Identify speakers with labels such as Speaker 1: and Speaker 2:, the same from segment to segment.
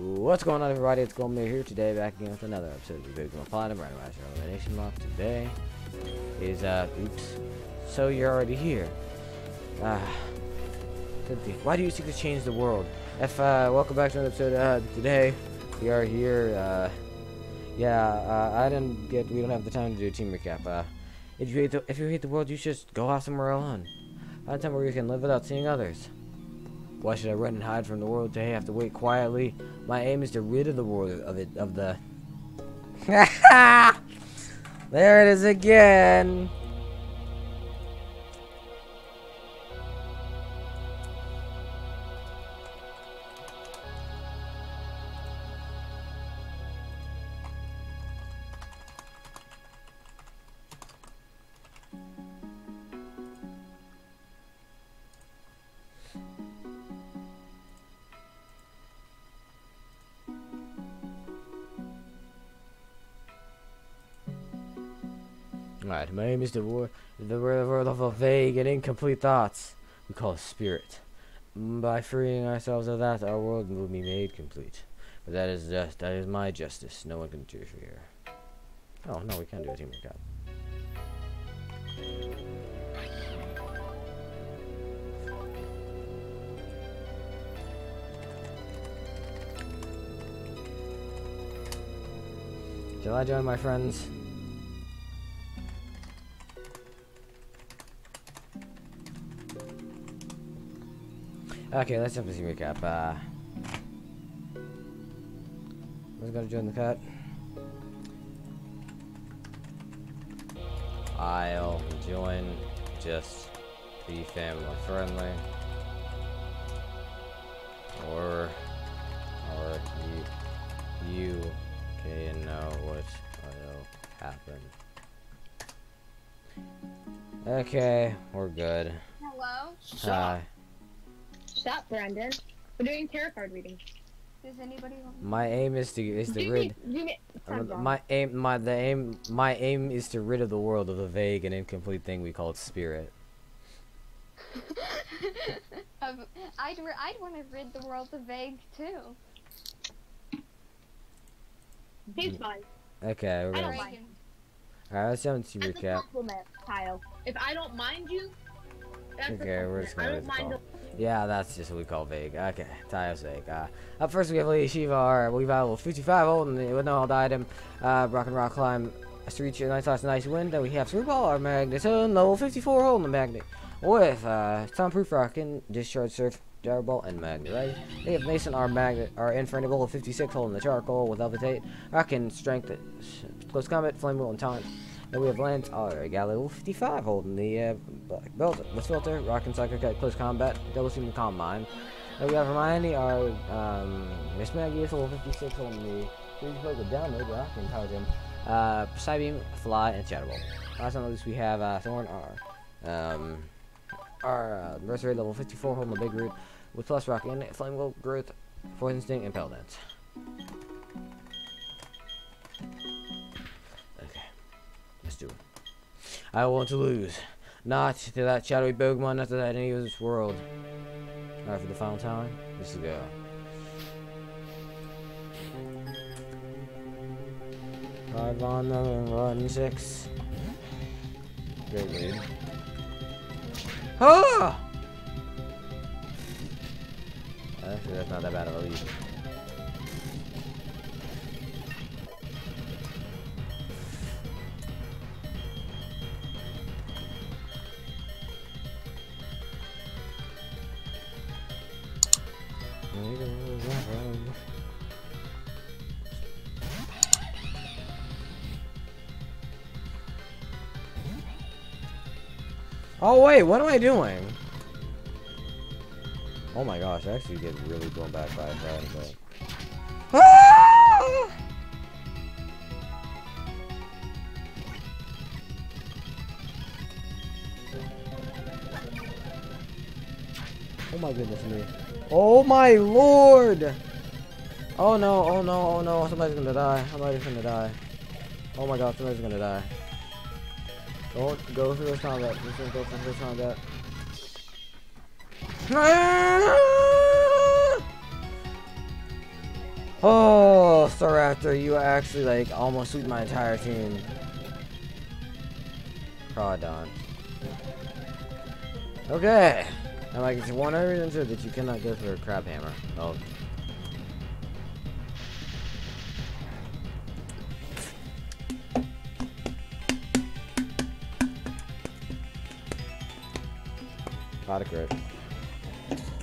Speaker 1: What's going on everybody, it's Golden Golem here today, back again with another episode of the Big Platinum Randomizer Eliminationlocke. Today is, uh, oops, so you're already here. Ah, why do you seek to change the world? F, uh, welcome back to another episode, uh, today we are here, uh, yeah, uh, I didn't get, we don't have the time to do a team recap, uh, if you hate the, if you hate the world, you should just go off somewhere alone. Find a time where you can live without seeing others. Why should I run and hide from the world today? I have to wait quietly. My aim is to rid of the world of it of the There it is again. Name is the war the world of vague and incomplete thoughts. We call it spirit. By freeing ourselves of that, our world will be made complete. But that is just that is my justice. No one can interfere. Oh no, we can't do a team recap. Shall I join my friends? Okay, let's simply recap. Uh, who's gonna join the cut? I'll join. Just be family friendly, or or you you can know what will happen. Okay, we're good.
Speaker 2: Hello?
Speaker 1: Hi.
Speaker 3: Stop, Brandon. We're doing tarot card reading.
Speaker 2: Does anybody want
Speaker 1: My aim is to is to rid.
Speaker 3: me, do me. Time down.
Speaker 1: my aim, my the aim, my aim is to rid of the world of the vague and incomplete thing we call spirit.
Speaker 2: um, I'd, I'd want to rid the world of vague too.
Speaker 3: He's fine.
Speaker 1: Okay, we're
Speaker 3: I
Speaker 1: gonna.
Speaker 3: don't
Speaker 1: Alright,
Speaker 3: mind.
Speaker 1: let's jump into
Speaker 3: That's a compliment, Kyle. If I don't mind you, that's
Speaker 1: Okay,
Speaker 3: a
Speaker 1: we're just gonna
Speaker 3: I don't mind
Speaker 1: call. Yeah, that's just what we call vague. Okay, Tayo's vague. Uh, up first we have Lady Shiva, our we've level 55 holding the with no hold item. Uh, rock and rock climb. A street nice nice nice wind. Then we have Screwball, our magneton, level 54 holding the magnet. With uh, soundproof rock and discharge surf. Ball and magnet, right? They have Mason, our magnet, our level 56 holding the charcoal with levitate. Rock and strength, close combat, flame wheel, and taunt. Then we have Lance, our Gal level 55 holding the uh, black belt with filter, rock and psychic at close combat, double team calm mind. Then we have Hermione, our um, Mismagius level 56 holding the three focus download, rock and power gem. Uh, Psybeam, Fly, and Shadow Ball. Last but not least, we have uh, Thorn, our um, our uh, level 54 holding the big root with plus rock and flame growth, fourth instinct, and pell dance. Do. I want to lose. Not to that shadowy Pokemon, not to that any of this world. Alright, for the final time, let's go. Five on the run, six. Great lead. Ah! Actually, that's not that bad of a lead. Oh wait, what am I doing? Oh my gosh, I actually get really blown back by that. But... Ah! Oh my goodness me. Oh my lord! Oh no, oh no, oh no, somebody's gonna die. Somebody's gonna die. Oh my god, somebody's gonna die. Don't go through this combat. Just don't go through this combat. Oh, Staraptor, you actually like almost sweep my entire team. Crawdaunt. Okay. I'm like, it's one 100 sure that you cannot go for a crab hammer. Oh. Pot of crit.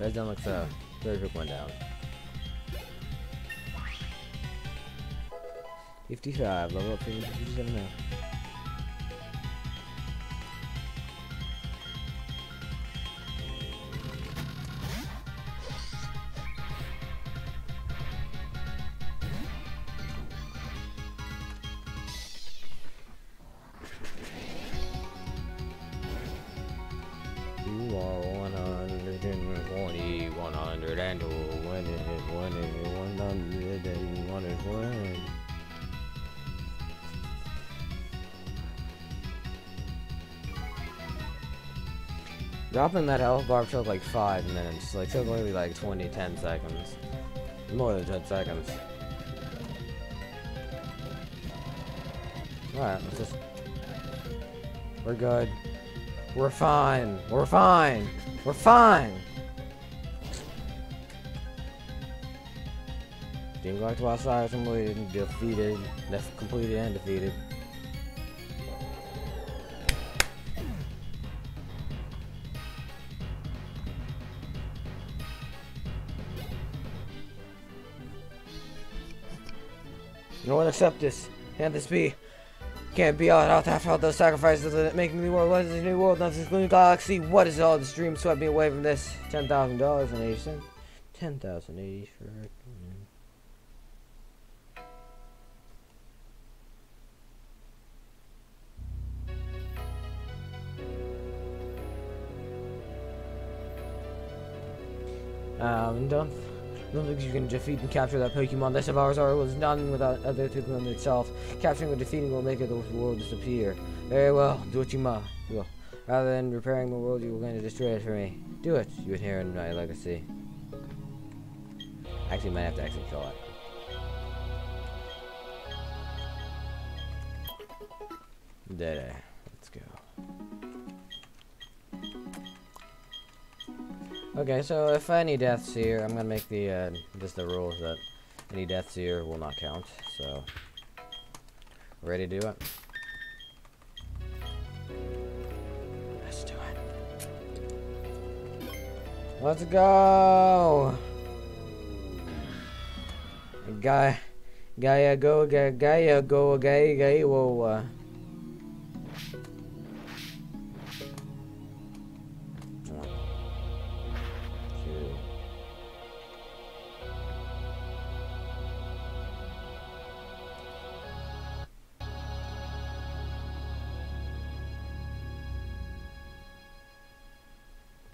Speaker 1: Red zone looks uh, very quick one down. 55, level up to 57 now. You are 120, 102, 101, Dropping that health bar took like 5 minutes, like took only like 20, 10 seconds. More than 10 seconds. Alright, let's just... We're good. We're fine. We're fine. We're fine. Team Galactic outside completed, defeated, def completed and defeated. No one accept this. Can't this be? Can't be all out after all those sacrifices that make me world. What is this new world? Not this new galaxy. What is all this dream swept me away from this? Ten thousand dollars and eighty cents. Ten thousand eighty for. Um, don't, think you can defeat and capture that Pokemon. This of ours was done without other them itself. Capturing or defeating will make the world disappear. Very well, do what you must. Well, rather than repairing the world, you are going to destroy it for me. Do it. You inherit my legacy. Actually, might have to actually kill it. Dead Okay, so if any deaths here, I'm gonna make the uh, just the rules that any deaths here will not count. So, ready to do it? Let's do it. Let's go. Guy, Gaia go, Gaia, go, Gaia go, Gaia, Gaia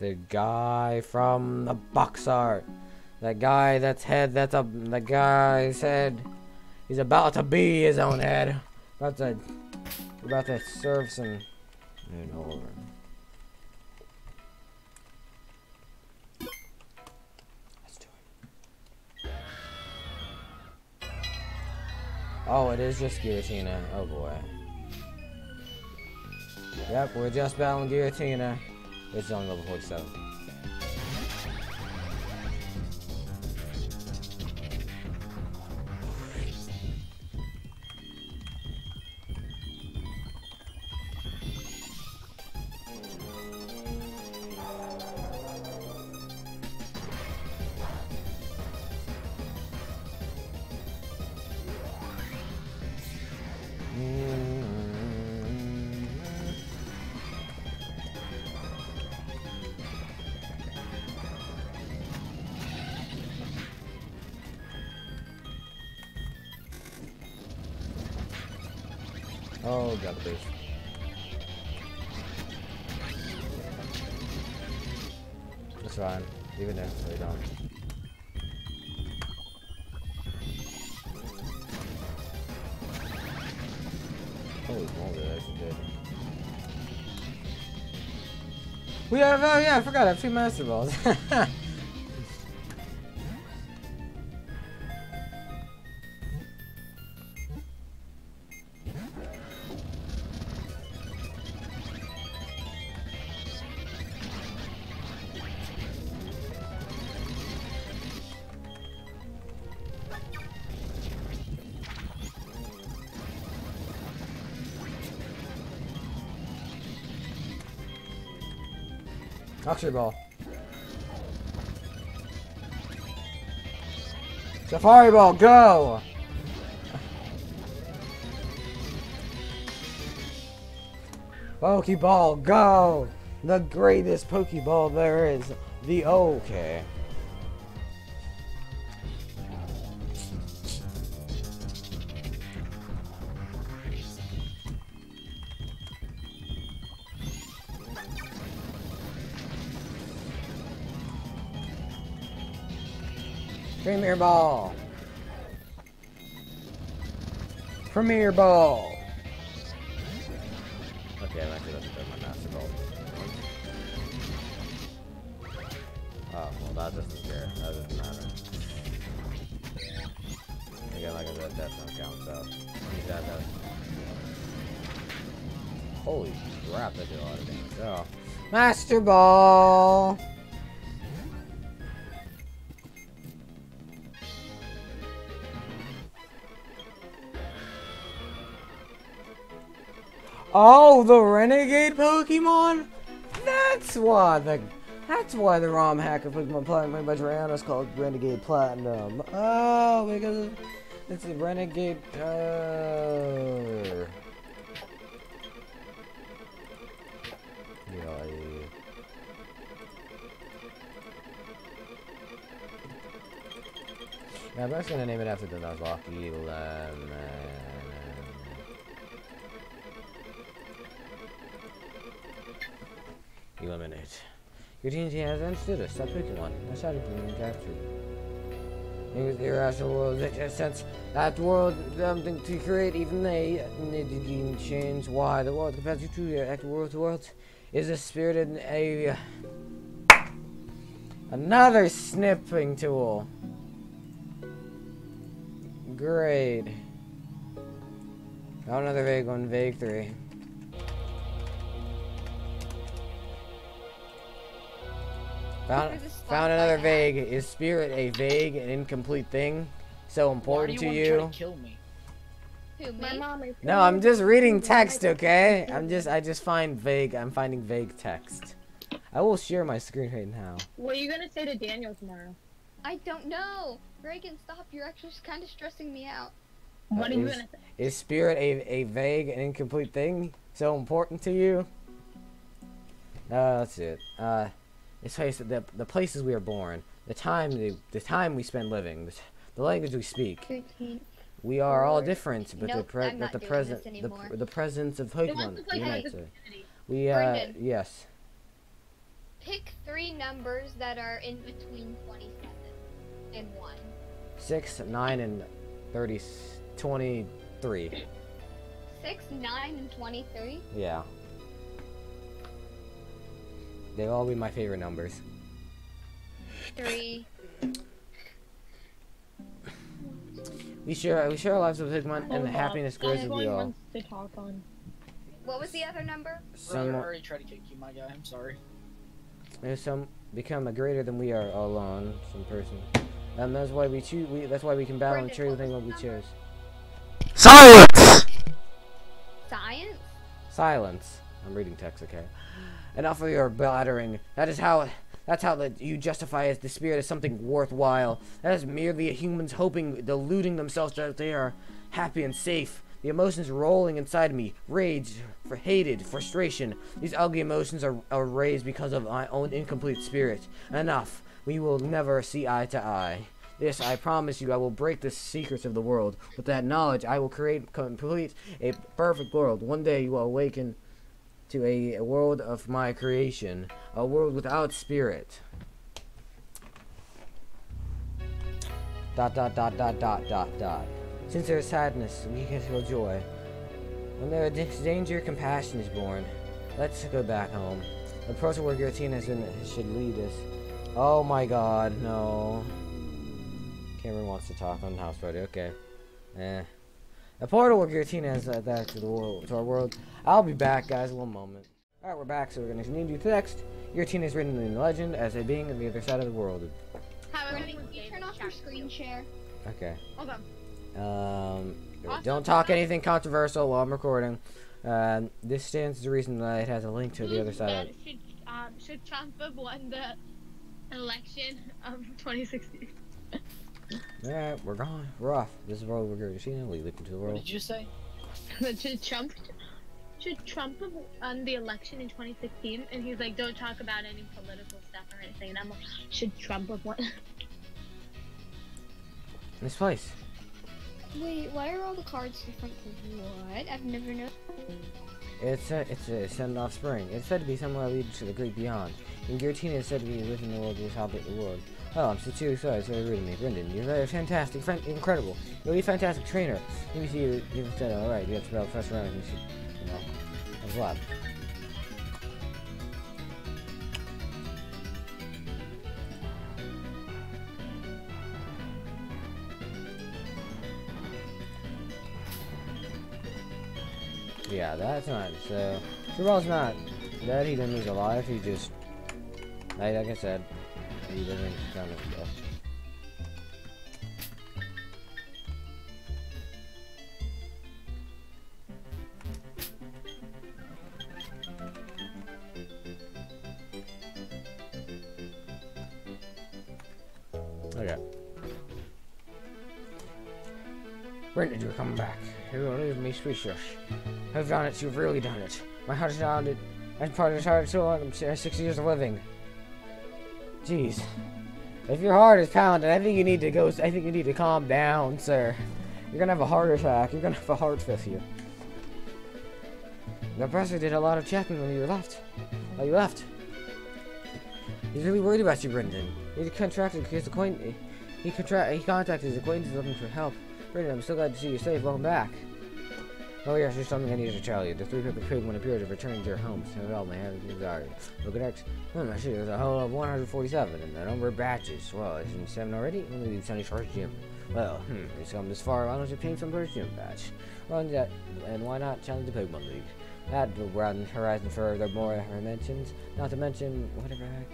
Speaker 1: The guy from the box art. That guy that's head that's a the guy's head. He's about to be his own head. About to about to serve some and over. Let's do it. Oh, it is just Giratina. Oh boy. Yep, we're just battling Giratina. It's on level 47. Oh, the base. That's fine. Leave it there. Lay down. Holy moly, that actually did. We have, oh yeah, I forgot, I have two Master Balls. Ball. Safari ball, go! Pokeball, go! The greatest Pokeball there is. The okay. Premier Ball. Premier Ball. Okay, I'm actually about to do my Master Ball. Oh, well that doesn't care. That doesn't matter. Again, like I said, that's not count, so. Use that, that. Holy crap, that did a lot of damage. Oh. Master Ball! Oh, the renegade Pokemon? That's why the that's why the ROM hacker Pokemon Platinum by Drayano is called Renegade Platinum. Oh, because it's a renegade. Uh... Yeah. Yeah, I'm gonna name it after the Nuzlocke. Eliminate. Your team has understood us. Stop picking one. That's how to be captured. It was the irrational world that sense that world something to create even they need to change why the world compared to truly act world world is a spirited a another snipping tool. Great. Got another vague one, vague three. Found,
Speaker 2: Where's the spot
Speaker 1: found another vague. Is spirit a vague and incomplete thing? So
Speaker 4: Why do
Speaker 1: important
Speaker 4: you
Speaker 1: to
Speaker 4: want
Speaker 1: you?
Speaker 4: to kill me?
Speaker 2: Who,
Speaker 3: My
Speaker 2: me?
Speaker 3: mom is.
Speaker 1: No, I'm just reading text, okay? I'm just I just find vague. I'm finding vague text. I will share my screen right now.
Speaker 3: What are you gonna say to Daniel tomorrow?
Speaker 2: I don't know. Reagan, stop. You're actually kind of stressing me out.
Speaker 3: What are you
Speaker 1: is-
Speaker 3: gonna say?
Speaker 1: Is spirit a, a vague and incomplete thing? So important to you? Uh, that's it. Uh, place, the, the places we are born, the time the, the time we spend living, the, the language we speak.
Speaker 2: 13.
Speaker 1: We are all different, but the
Speaker 2: Nope,
Speaker 1: pre- but the present the, the presence of Pokemon.
Speaker 3: to play
Speaker 1: you might say. We uh
Speaker 2: Brendan.
Speaker 1: yes.
Speaker 2: Pick three numbers that are in between 27 and 1.
Speaker 1: Six, nine, and 30, 23.
Speaker 2: 6, 9, and 23?
Speaker 1: Yeah. They'll all be my favorite numbers.
Speaker 2: 3.
Speaker 1: We share we share our lives with Pokemon, and the happiness grows with
Speaker 3: Someone
Speaker 1: we all.
Speaker 3: to talk on.
Speaker 2: What was the other number?
Speaker 4: Brother, I
Speaker 1: Some
Speaker 4: already tried to kick you, my guy. I'm sorry.
Speaker 1: there's some become a greater than we are all alone. Some person, and that's why we choose. We that's why we can battle and
Speaker 2: Brendan,
Speaker 1: trade
Speaker 2: what
Speaker 1: the thing
Speaker 2: was
Speaker 1: what we
Speaker 2: the number?
Speaker 1: chose. Silence.
Speaker 2: Science?
Speaker 1: Silence. I'm reading text, okay? Enough of your blathering. That is how. That's how that you justify as the spirit as something worthwhile. That is merely a humans hoping, deluding themselves that they are happy and safe. The emotions rolling inside me rage, for hated, frustration. These ugly emotions are, are raised because of my own incomplete spirit. Enough. We will never see eye to eye. This, I promise you, I will break the secrets of the world. With that knowledge, I will create complete, a perfect world. One day you will awaken to a, world of my creation, a world without spirit. Dot dot dot dot dot dot dot. Since there is sadness, we can feel joy. When there is danger, compassion is born. Let's go back home. The process where Giratina has been should lead us. Oh my God, no. Cameron wants to talk on house party. Okay. Eh. A portal where Giratina has led back to the world, to our world. I'll be back, guys. In one moment. All right, we're back. So we're gonna continue to text. Giratina is written in legend as a being on the other side of the world.
Speaker 2: Brendan, can you turn off your screen share?
Speaker 1: Okay.
Speaker 3: Hold on.
Speaker 1: Um,
Speaker 3: Also,
Speaker 1: don't talk anything controversial while I'm recording. Um, this stands a reason that it has a link to the other side.
Speaker 3: Should, uh, um, should Trump have won the election of 2016?
Speaker 1: Alright, we're gone. We're off. This is the world we're going to see now. We look into the world.
Speaker 4: What did you say?
Speaker 3: should Trump should Trump have won the election in 2016? And he's like, don't talk about any political stuff or anything. And I'm like, should Trump have won?
Speaker 1: This place.
Speaker 2: Wait, why are all the cards different? from What? I've never known.
Speaker 1: It's a, it's a send off spring. It's said to be somewhere leading to the great beyond. And Giratina is said to be within the world with Hobbit the world. Oh, I'm sincerely sorry, so rude of me. Brendan, you're very fantastic, friend, incredible. You're a fantastic trainer. Let me see you, you've said, alright, you have to spell first round. You should, you know. Yeah, that's not, so, Jamal's not dead, he didn't lose a life, he just, like I said, of stuff. Okay. Brendan, you're coming back. You're leave me speechless. I've done it. You've really done it. My heart is pounded. And part of his heart so long. I'm six years of living. Jeez. If your heart is pounding, I think you need to go. I think you need to calm down, sir. You're gonna have a heart attack. You're gonna have a heart failure. The professor did a lot of checking when you left. While you left. He's really worried about you, Brendan. He contracted his acquaintance. He contra- He contacted his acquaintances looking for help. Brendan, I'm so glad to see you safe. Welcome back. Oh yes, there's something I need to tell you. The three people pigmen appear to have returned to their homes. All may have anxiety. Look at X. Hmm, I see there's a whole of 147, and the number of batches. Well, isn't seven already? Only the Sunny Shores Gym. Well, hmm, it's come this far. Why don't you obtain some British gym badge? Well, and, that, and why not challenge the Pokemon League? That will broaden the horizon further, more dimensions. Not to mention, whatever the heck?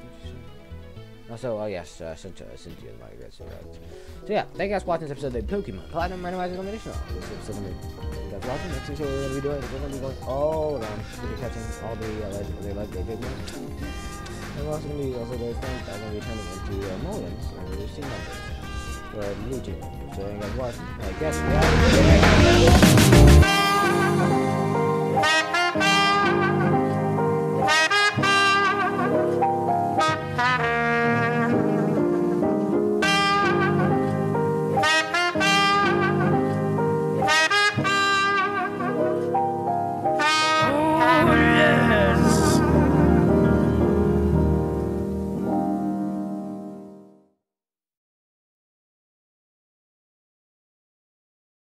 Speaker 1: Also, oh yes, uh, Cynthia, Cynthia is my great. So yeah, thank you guys for watching this episode of the Pokemon Platinum Randomizer Elimination. This episode guys watching. Next episode we're gonna be doing, we're gonna be going all around. We're gonna be catching all the uh, legend, the. And we're also gonna be also gonna be turning into uh, Molins and we'll see numbers for. So thank you guys for watching. I guess we.